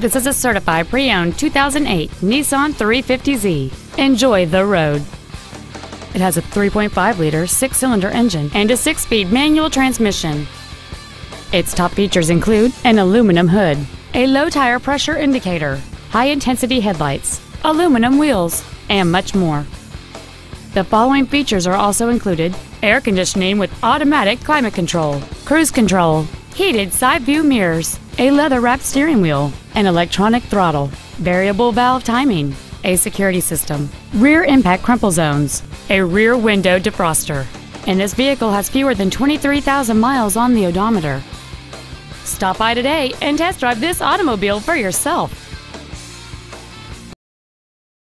This is a certified pre-owned 2008 Nissan 350Z. Enjoy the road. It has a 3.5-liter six-cylinder engine and a six-speed manual transmission. Its top features include an aluminum hood, a low tire pressure indicator, high-intensity headlights, aluminum wheels, and much more. The following features are also included air conditioning with automatic climate control, cruise control, heated side view mirrors, a leather wrapped steering wheel, an electronic throttle, variable valve timing, a security system, rear impact crumple zones, a rear window defroster, and this vehicle has fewer than 23,000 miles on the odometer. Stop by today and test drive this automobile for yourself.